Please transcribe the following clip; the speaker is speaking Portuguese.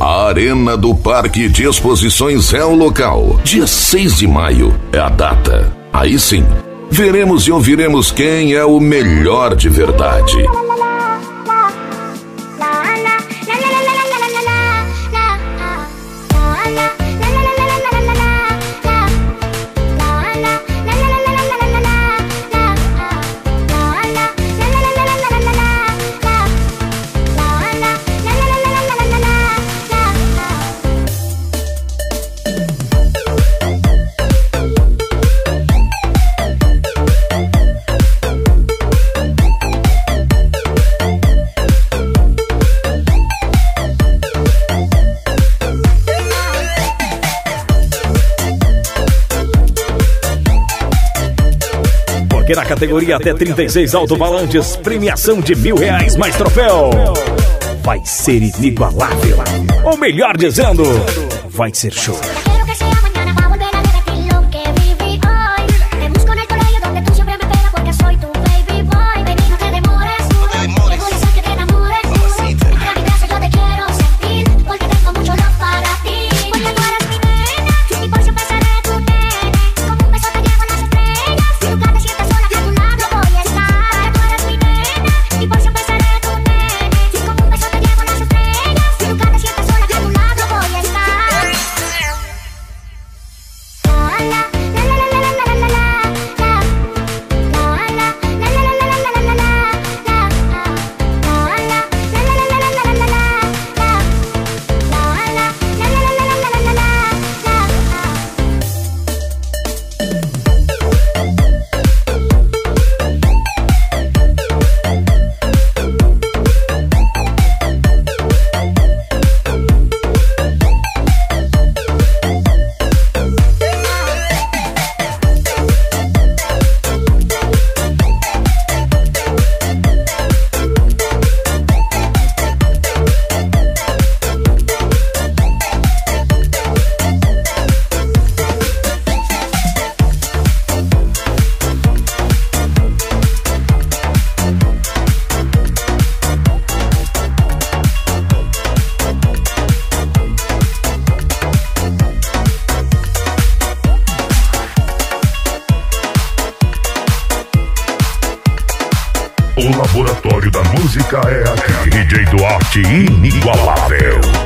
A Arena do Parque de Exposições é o local. Dia 6 de maio é a data. Aí sim, veremos e ouviremos quem é o melhor de verdade. Na categoria até 36 alto-falantes, premiação de mil reais mais troféu. Vai ser inigualável. Ou melhor dizendo, vai ser show. O laboratório da música é aqui. DJ Duarte inigualável.